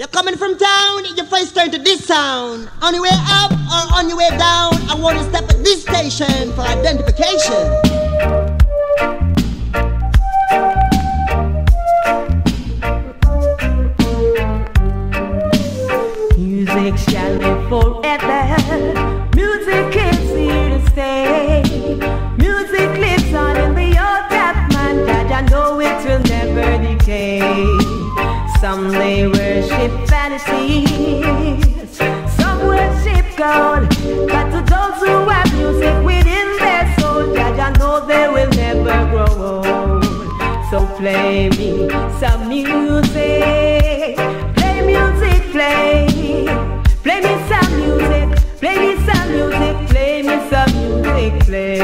You're coming from town, your face turned to this sound. On your way up or on your way down, I want to step at this station for identification. Play me some music, play music, play, play me some music, play me some music, play me some music, play.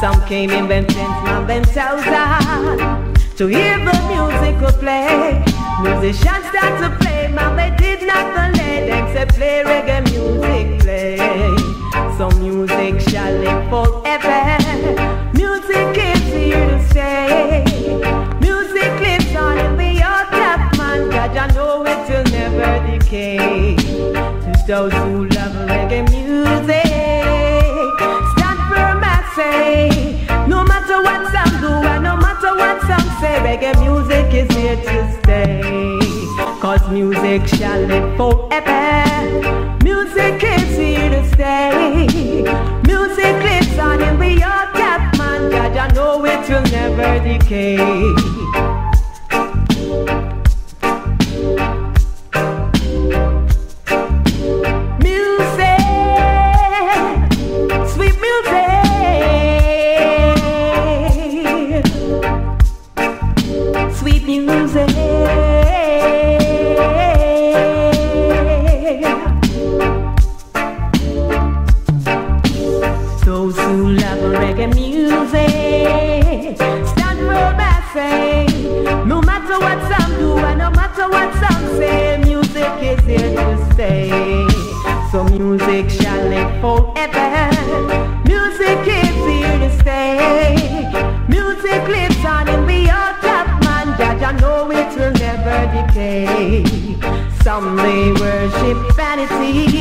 Some came in tents, now themselves out to hear the music will play. Musicians start to play, man, they did not delay, except play reggae music, play. So music shall live forever. Reggae music is here to stay. Cause music shall live forever. Music is here to stay. Music lives on in earth, that man, God, I know it will never decay. Music shall live forever. Music is here to stay. Music lives on in the earth of man, Judge, I know it will never decay. Some may worship vanities,